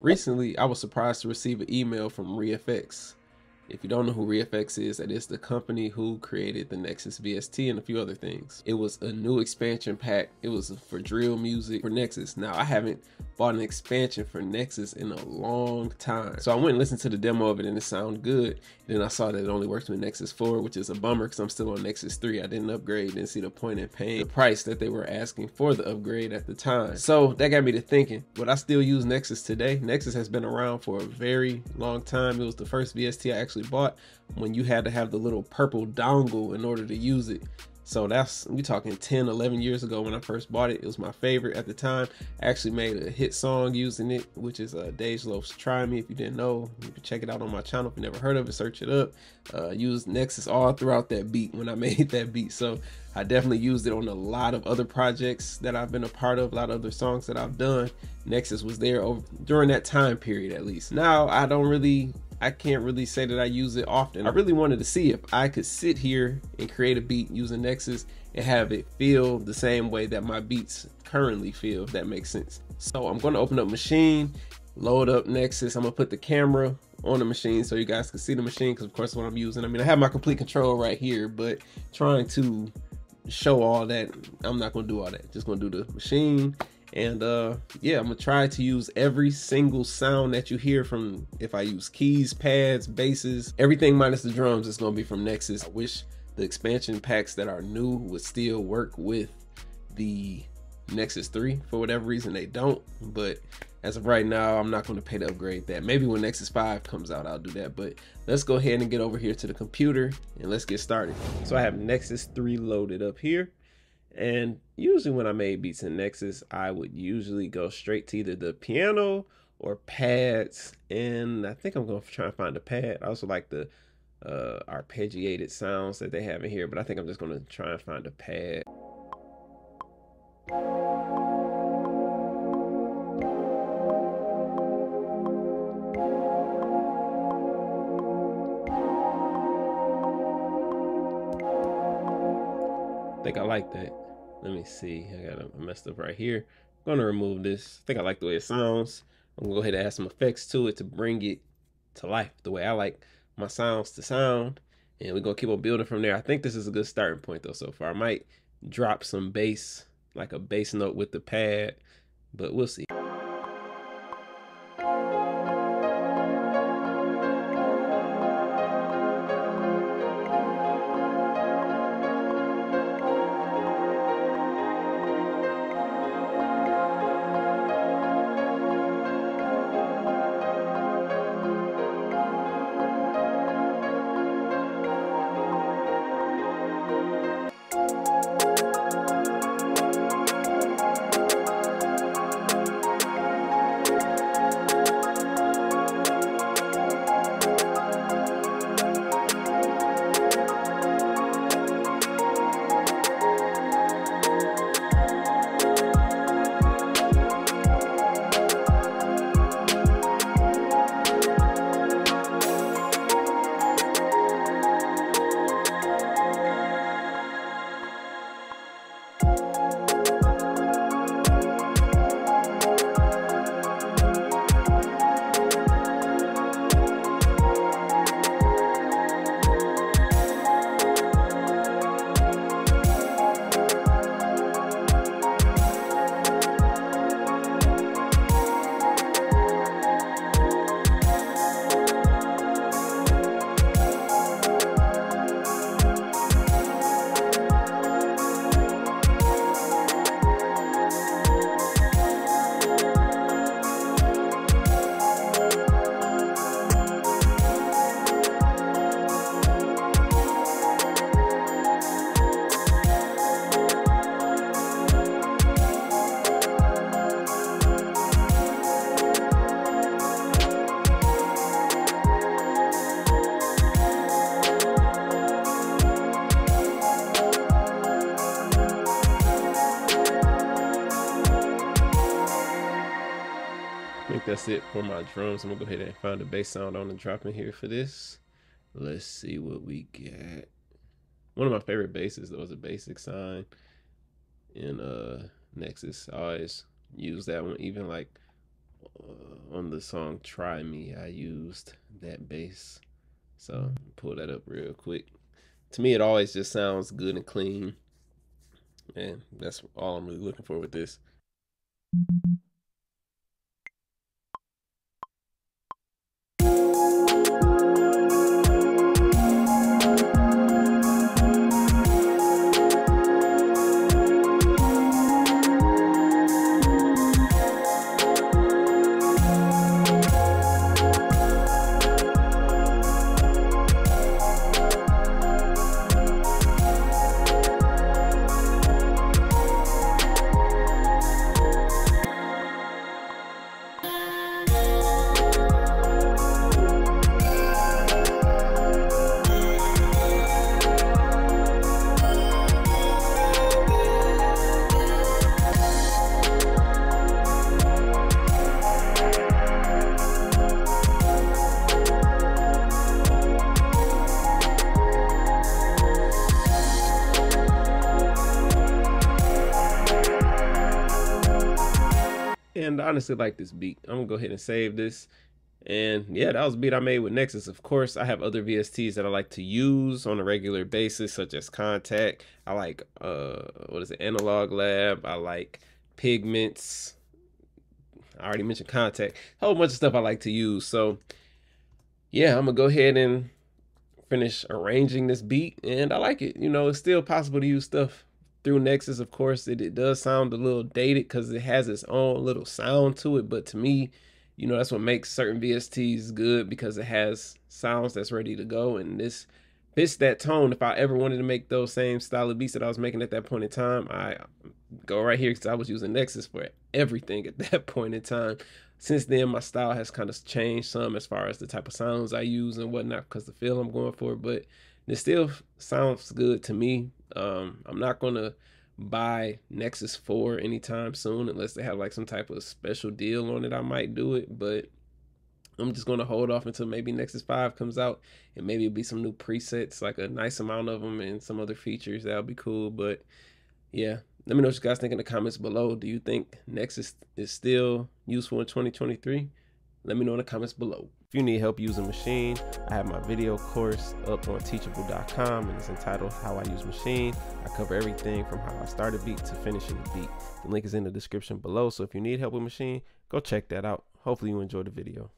Recently, I was surprised to receive an email from ReFX. If you don't know who ReFX is, that is the company who created the Nexus VST and a few other things. It was a new expansion pack. It was for drill music for Nexus. Now, I haven't bought an expansion for Nexus in a long time. So I went and listened to the demo of it and it sounded good. Then I saw that it only works with Nexus 4, which is a bummer because I'm still on Nexus 3. I didn't upgrade, didn't see the point in paying the price that they were asking for the upgrade at the time. So that got me to thinking, would I still use Nexus today? Nexus has been around for a very long time. It was the first VST I actually bought when you had to have the little purple dongle in order to use it. So that's we talking 10, 11 years ago when I first bought it. It was my favorite at the time. I actually made a hit song using it, which is uh, Dej Loaf's Try Me. If you didn't know, you can check it out on my channel. If you never heard of it, search it up. Uh, used Nexus all throughout that beat when I made that beat. So I definitely used it on a lot of other projects that I've been a part of, a lot of other songs that I've done. Nexus was there over, during that time period at least. Now I don't really I can't really say that I use it often. I really wanted to see if I could sit here and create a beat using Nexus and have it feel the same way that my beats currently feel, if that makes sense. So I'm gonna open up Maschine, load up Nexus. I'm gonna put the camera on the Maschine so you guys can see the Maschine because of course what I'm using. I mean, I have my Komplete Kontrol right here, but trying to show all that, I'm not gonna do all that. Just gonna do the Maschine and uh yeah i'm gonna try to use every single sound that you hear from if i use keys pads basses everything minus the drums is gonna be from nexus. I wish the expansion packs that are new would still work with the nexus 3 for whatever reason they don't but as of right now i'm not going to pay to upgrade that. Maybe when nexus 5 comes out i'll do that but let's go ahead and get over here to the computer and let's get started. So i have nexus 3 loaded up here and usually when I made beats in Nexus, I would usually go straight to either the piano or pads. And I think I'm going to try and find a pad. I also like the uh, arpeggiated sounds that they have in here, but I think I'm just going to try and find a pad. Think I like that. Let me see. I got a messed up right here. I'm gonna remove this. I think I like the way it sounds. I'm gonna go ahead and add some effects to it to bring it to life the way I like my sounds to sound. And we're gonna keep on building from there. I think this is a good starting point though so far. I might drop some bass, like a bass note with the pad, but we'll see. I think that's it for my drums. I'm gonna go ahead and find a bass sound on the drop in here for this. Let's see what we get. One of my favorite basses though is a basic sine in uh Nexus. I always use that one, even like uh, on the song Try Me, I used that bass. So pull that up real quick. To me, it always just sounds good and clean. And that's all I'm really looking for with this. Honestly like this beat. I'm gonna go ahead and save this. And yeah, that was a beat I made with Nexus. Of course, I have other VSTs that I like to use on a regular basis, such as Kontakt. I like uh what is it, Analog Lab. I like Pigments. I already mentioned Kontakt. A whole bunch of stuff I like to use. So yeah, I'm gonna go ahead and finish arranging this beat, and I like it. You know, it's still possible to use stuff through Nexus, of course, it, it does sound a little dated because it has its own little sound to it. But to me, you know, that's what makes certain VSTs good because it has sounds that's ready to go. And this fits that tone. If I ever wanted to make those same style of beats that I was making at that point in time, I go right here because I was using Nexus for everything at that point in time. Since then, my style has kind of changed some as far as the type of sounds I use and whatnot because the feel I'm going for. But it still sounds good to me. Um, I'm not gonna buy Nexus 4 anytime soon unless they have like some type of special deal on it. I might do it, but I'm just gonna hold off until maybe Nexus 5 comes out and maybe it'll be some new presets, like a nice amount of them and some other features. That'll be cool. But yeah, let me know what you guys think in the comments below. Do you think Nexus is still useful in 2023? Let me know in the comments below. If you need help using Maschine, I have my video course up on teachable.com and it's entitled How I Use Maschine. I cover everything from how I start a beat to finishing the beat. The link is in the description below, so if you need help with Maschine, go check that out. Hopefully you enjoyed the video.